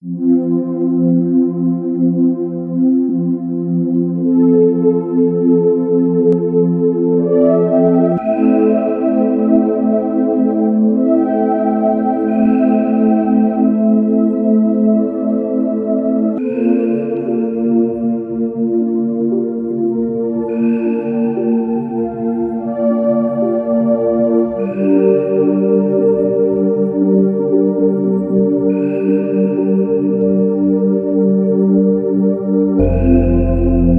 Música Amen.